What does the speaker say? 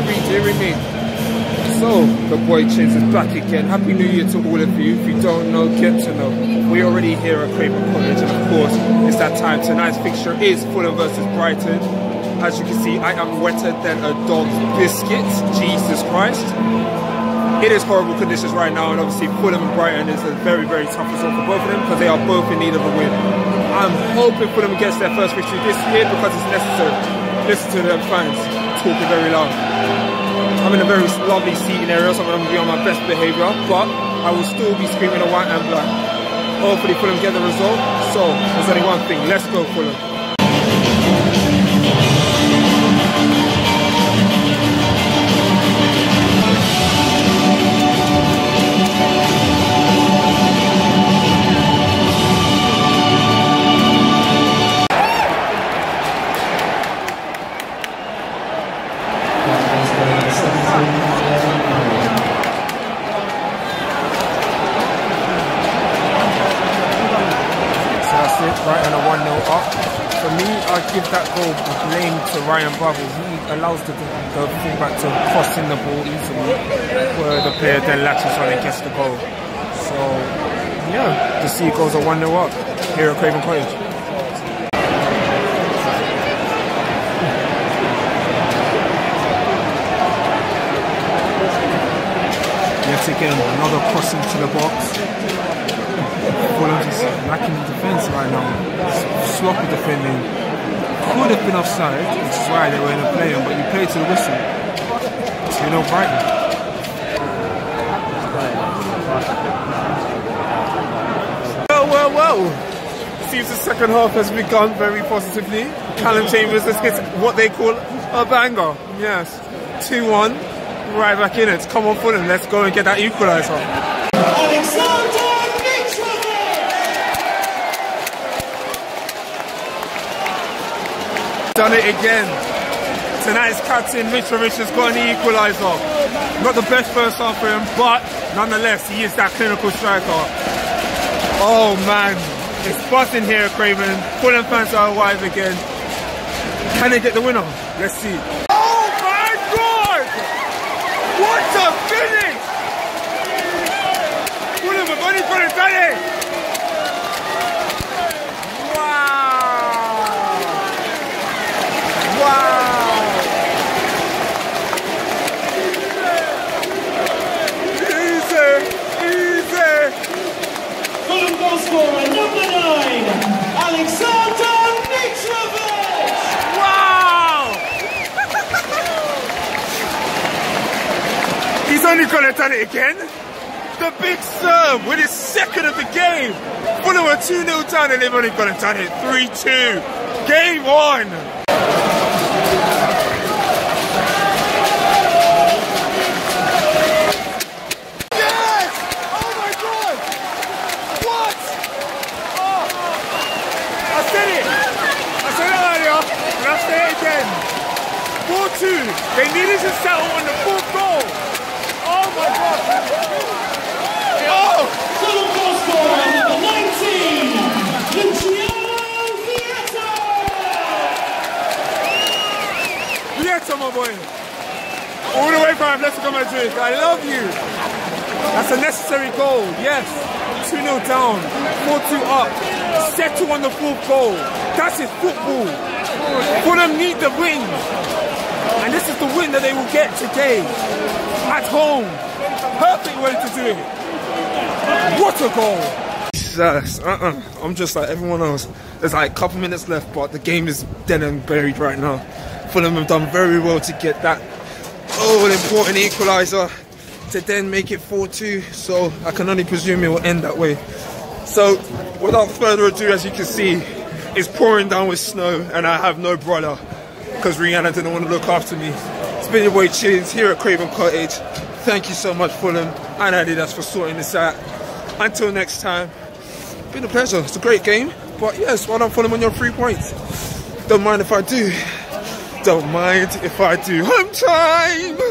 dearie, dearie me. So, the boy Chinz is back again. Happy New Year to all of you. If you don't know, get to know. We're already here at Craven Cottage, and of course, it's that time. Tonight's fixture is Fulham versus Brighton. As you can see, I am wetter than a dog's biscuit. Jesus Christ. It is horrible conditions right now, and obviously Fulham and Brighton is a very, very tough result for both of them because they are both in need of a win. I'm hoping Fulham gets their first victory this year because it's necessary. Listen to the fans talking very loud. I'm in a very lovely seating area, so I'm going to be on my best behaviour, but I will still be screaming a white and black. Hopefully Fulham get the result. So, there's only one thing. Let's go Fulham. I give that goal blame to Ryan Babel. He allows the, the fullback to cross in the ball easily, where the player then latches on and gets the goal. So, yeah, the Seagulls are 1 0 up here at Craven Cottage. Yet again, another cross into the box. Fulham just lacking in defence right now. Sloppy defending. Could have been offside, which is why they were in a play on, but you play to the whistle. So you know Brighton. Well, well, well. Seems the second half has begun very positively. Calum Chambers has hit what they call a banger. Yes. 2-1. Right back in it. Come on, Fulham. Let's go and get that equaliser. Aleksandar Mitrovic! Done it again. Tonight's captain Mitrovic has got an equaliser. Not the best first half for him, but nonetheless, he is that clinical striker. Oh man, it's buzzing here Craven. Fulham fans are alive again. Can they get the winner? Let's see. Only gonna done it again. The big serve with his second of the game. Fulham were 2 0 down and they've only got to done it 3 2. Game on. Yes! Oh my god! What? I it. I said again. 4 2. They needed to settle on the 4 my boy. All the way from Atletico Madrid. I love you. That's a necessary goal. Yes. 2 0 down. 4 2 up. Settle on the fourth goal. That's his football. Fulham need the win. And this is the win that they will get today. At home. Perfect way to do it. What a goal. Jesus. Uh-uh. I'm just like everyone else. There's like a couple minutes left, but the game is dead and buried right now. Fulham have done very well to get that all important equaliser to then make it 4-2. So I can only presume it will end that way. So without further ado, as you can see, it's pouring down with snow and I have no brother because Rihanna didn't want to look after me. It's been your boy Chinz here at Craven Cottage. Thank you so much Fulham and Adidas for sorting this out. Until next time, been a pleasure. It's a great game. But yes, well done Fulham on your three points. Don't mind if I do. Don't mind if I do. Home time!